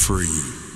free.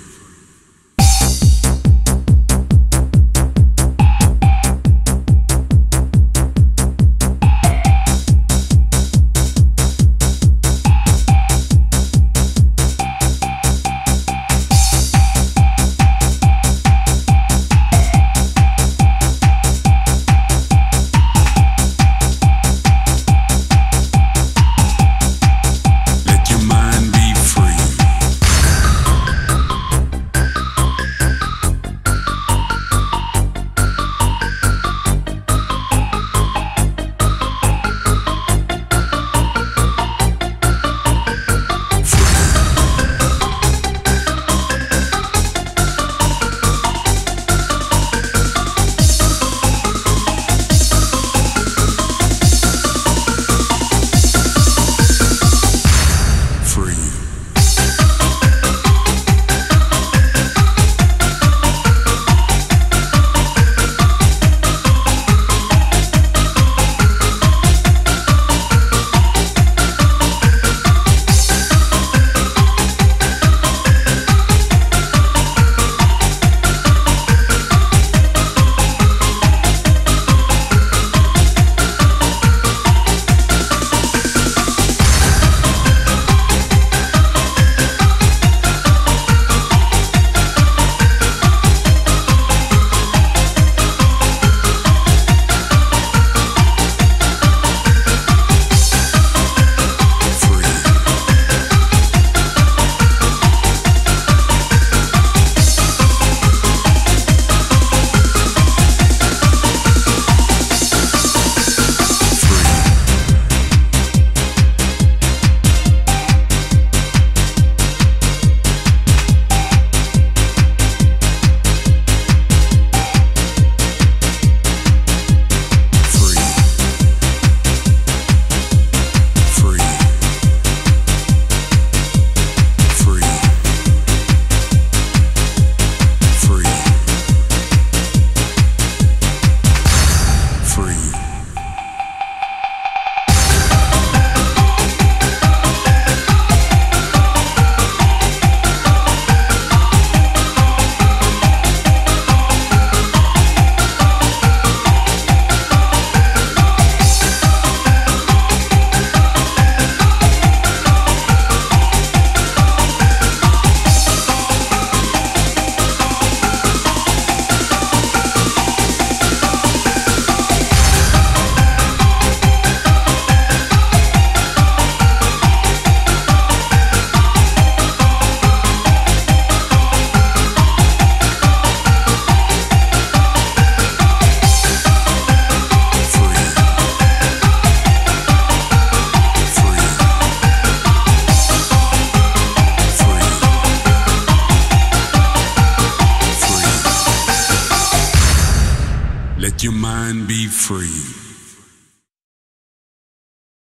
Let your mind be free.